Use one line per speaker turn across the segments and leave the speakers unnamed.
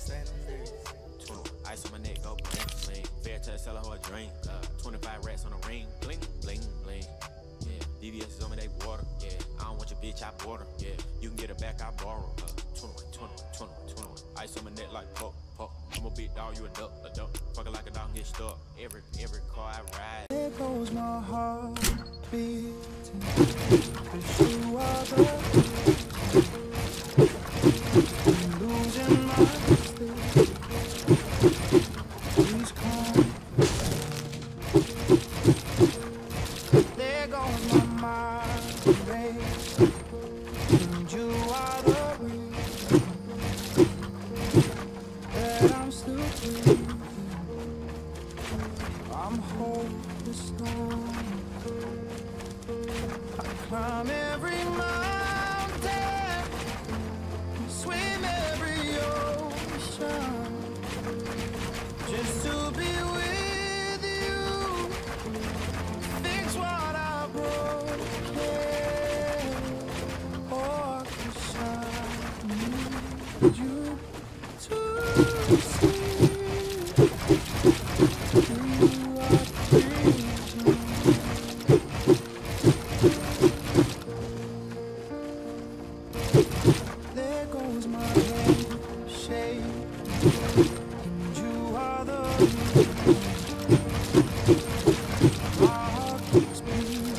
standards.
21. Ice on my neck, go bling, bling. Fair touch, sell a whole drink. Uh, 25 rats on a ring, bling, bling, bling. Yeah, VVS is on me, they water. Yeah, I don't want your bitch, I bought her. Yeah, you can get her back, I borrow. Uh, 21, 21, 21, 21. Ice on my neck like pop, pop. I'm a big dog, you a duck, a duck. Fuck it like a dog, get stuck. Every, every car I ride.
There goes my heart beating. Cause you are the I'm losing my climb every mountain, swim every ocean, just to be with you. Fix what I broke, or can shine you to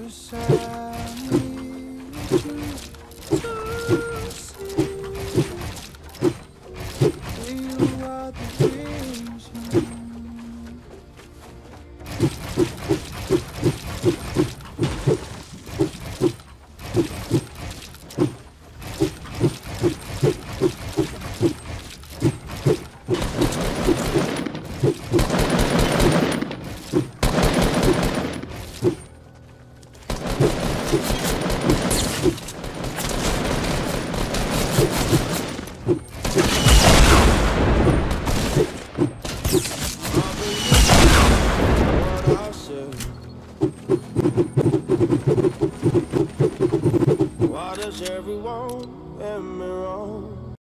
Cause I'm Oh.